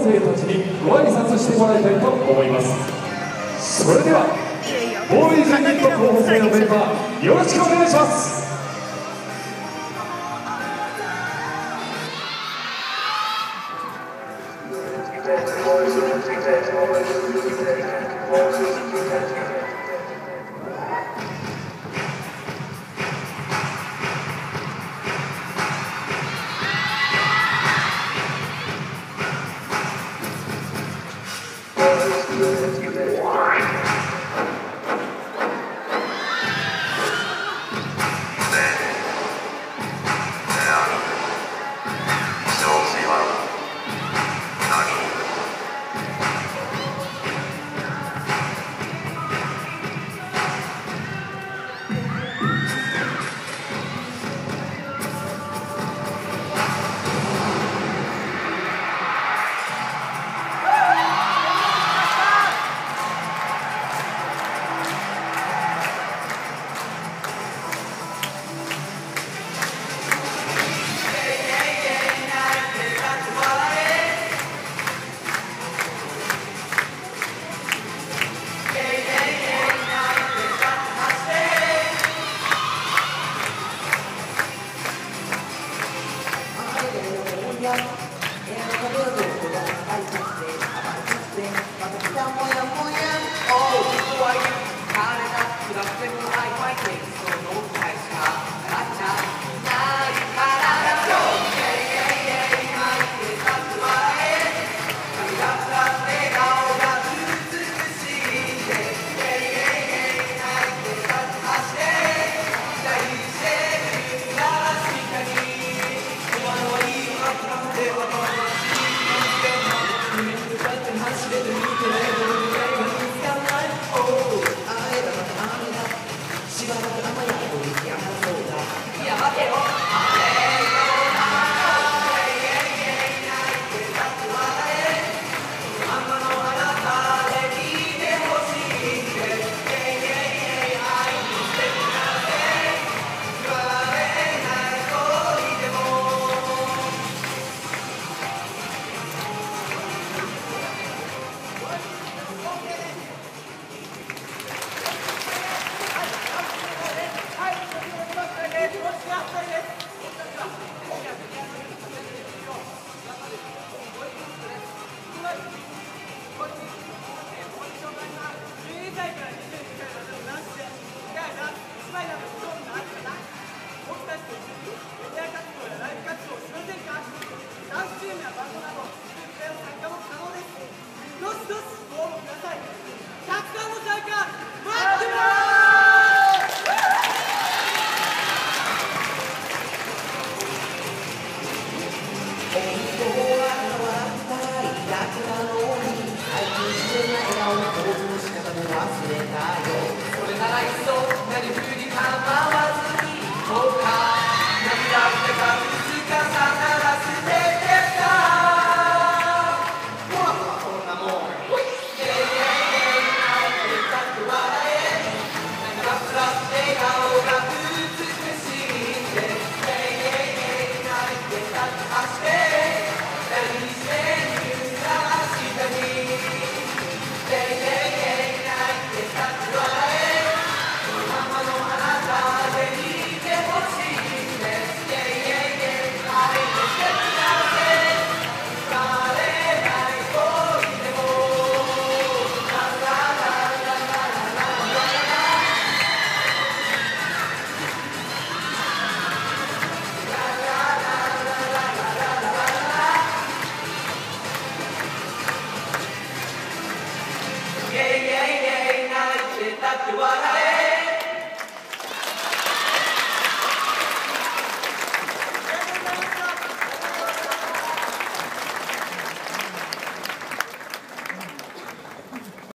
生たちにご挨拶してもらいたいと思いますそれではボーイズユニット候補生のメンバーよろしくお願いします that you are.